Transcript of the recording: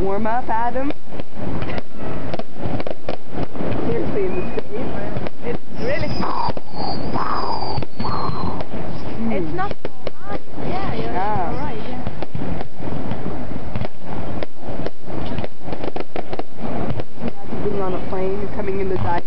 warm up, Adam? Seriously, in the street? It's really. It's not so. Yeah, you're Yeah. right. Yeah. Imagine being on a plane, coming in the dive